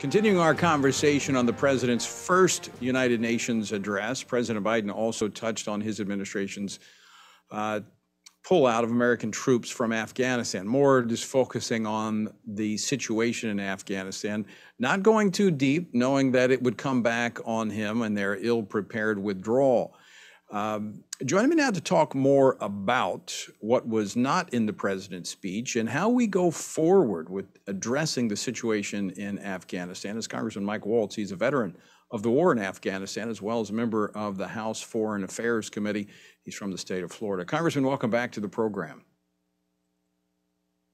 Continuing our conversation on the president's first United Nations address, President Biden also touched on his administration's uh, pullout of American troops from Afghanistan. More just focusing on the situation in Afghanistan, not going too deep, knowing that it would come back on him and their ill prepared withdrawal. Um, joining me now to talk more about what was not in the president's speech and how we go forward with addressing the situation in Afghanistan is Congressman Mike Waltz. He's a veteran of the war in Afghanistan, as well as a member of the House Foreign Affairs Committee. He's from the state of Florida. Congressman, welcome back to the program.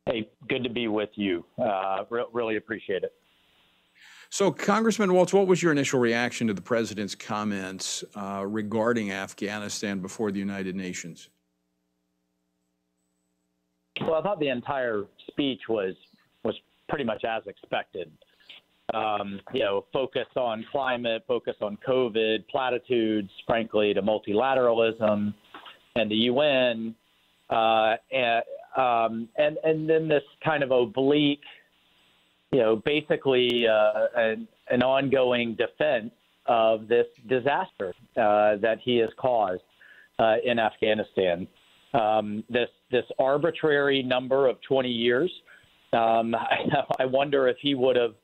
Hey, good to be with you. Uh, re- really appreciate it. So, Congressman Waltz, what was your initial reaction to the president's comments uh, regarding Afghanistan before the United Nations? Well, I thought the entire speech was was pretty much as expected. Um, you know, focus on climate, focus on COVID, platitudes, frankly, to multilateralism and the UN, uh, and, um, and and then this kind of oblique you know, basically uh, an, an, ongoing defense of this disaster uh, that he has caused uh, in Afghanistan. Um, this this arbitrary number of 20 years. Um, I, I, wonder if he would have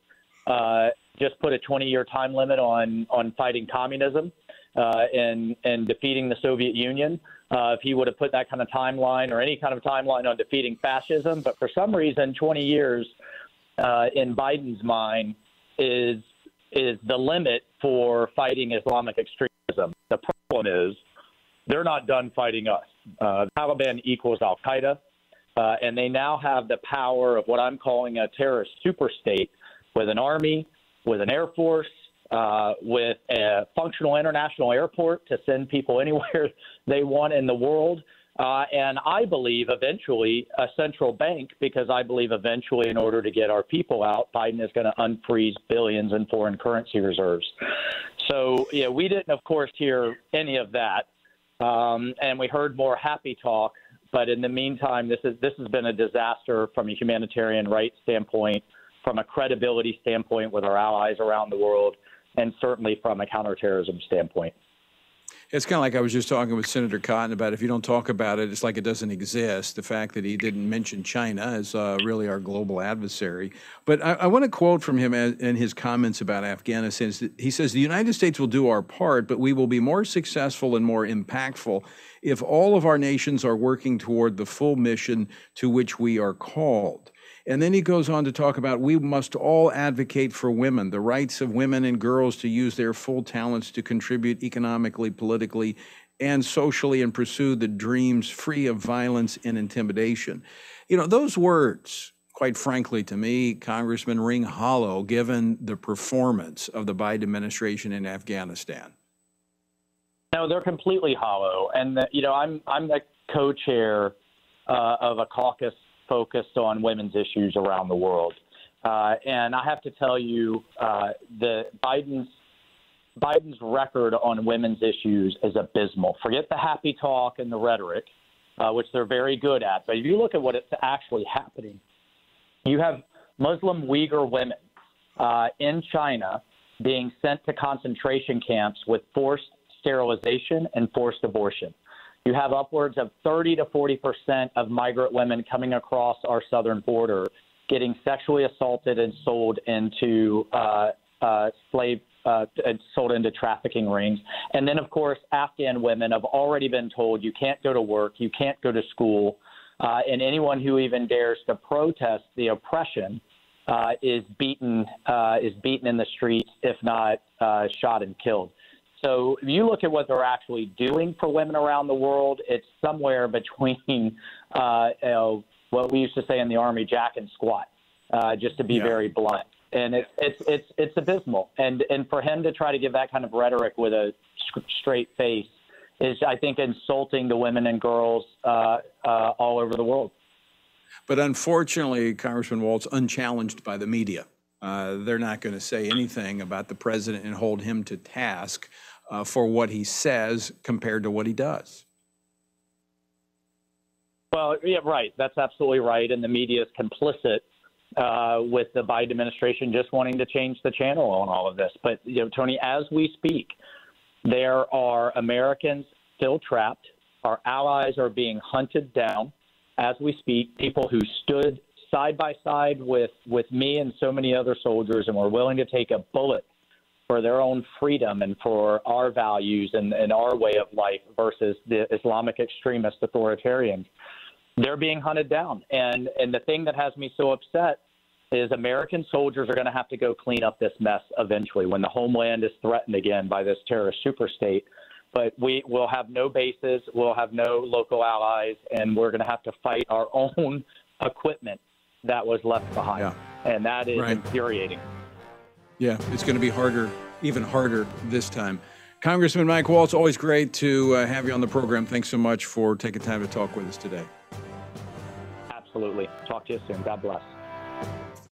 uh, just put a 20 year time limit on on fighting communism uh, and and defeating the Soviet Union. Uh, if he would have put that kind of timeline or any kind of timeline on defeating fascism, but for some reason, 20 years uh, in Biden's mind is is the limit for fighting Islamic extremism. The problem is they're not done fighting us. Uh, Taliban equals Al Qaeda, uh, and they now have the power of what I'm calling a terrorist superstate with an army, with an air force, uh, with a functional international airport to send people anywhere they want in the world. Uh, and I believe eventually a central bank, because I believe eventually, in order to get our people out, Biden is going to unfreeze billions in foreign currency reserves. So, yeah, we didn't, of course, hear any of that. Um, and we heard more happy talk. But in the meantime, this, is, this has been a disaster from a humanitarian rights standpoint, from a credibility standpoint with our allies around the world, and certainly from a counterterrorism standpoint. It's kind of like I was just talking with Senator Cotton about if you don't talk about it, it's like it doesn't exist. The fact that he didn't mention China as uh, really our global adversary. But I, I want to quote from him in his comments about Afghanistan. He says, The United States will do our part, but we will be more successful and more impactful if all of our nations are working toward the full mission to which we are called. And then he goes on to talk about we must all advocate for women, the rights of women and girls to use their full talents to contribute economically, politically, and socially and pursue the dreams free of violence and intimidation. You know, those words, quite frankly, to me, Congressman, ring hollow given the performance of the Biden administration in Afghanistan. No, they're completely hollow. And, you know, I'm, I'm the co chair uh, of a caucus focused on women's issues around the world. Uh, and I have to tell you, uh, the Biden's Biden's record on women's issues is abysmal. Forget the happy talk and the rhetoric, uh, which they're very good at. But if you look at what it's actually happening, you have Muslim Uyghur women uh, in China being sent to concentration camps with forced sterilization and forced abortion. You have upwards of 30 to 40 percent of migrant women coming across our southern border getting sexually assaulted and sold into uh, uh, slave uh, sold into trafficking rings. And then, of course, Afghan women have already been told you can't go to work, you can't go to school, uh, and anyone who even dares to protest the oppression uh, is beaten uh, is beaten in the streets, if not uh, shot and killed. So if you look at what they're actually doing for women around the world, it's somewhere between uh, you know, what we used to say in the Army, jack and squat, uh, just to be yeah. very blunt. And it's it's it's it's abysmal. And and for him to try to give that kind of rhetoric with a straight face is, I think, insulting to women and girls uh, uh, all over the world. But unfortunately, Congressman Waltz, unchallenged by the media. Uh, they're not going to say anything about the president and hold him to task uh, for what he says compared to what he does. Well, yeah, right. That's absolutely right. And the media is complicit uh, with the Biden administration just wanting to change the channel on all of this. But you know, Tony, as we speak, there are Americans still trapped. Our allies are being hunted down as we speak. People who stood side by side with with me and so many other soldiers and were willing to take a bullet for their own freedom and for our values and, and our way of life versus the Islamic extremist authoritarians. They're being hunted down. And and the thing that has me so upset is American soldiers are going to have to go clean up this mess eventually when the homeland is threatened again by this terrorist superstate. But we will have no bases, we'll have no local allies, and we're going to have to fight our own equipment that was left behind. Yeah. And that is Right. infuriating. Yeah, it's going to be harder, even harder this time. Congressman Mike Waltz, always great to uh, have you on the program. Thanks so much for taking time to talk with us today. Absolutely. Talk to you soon. God bless.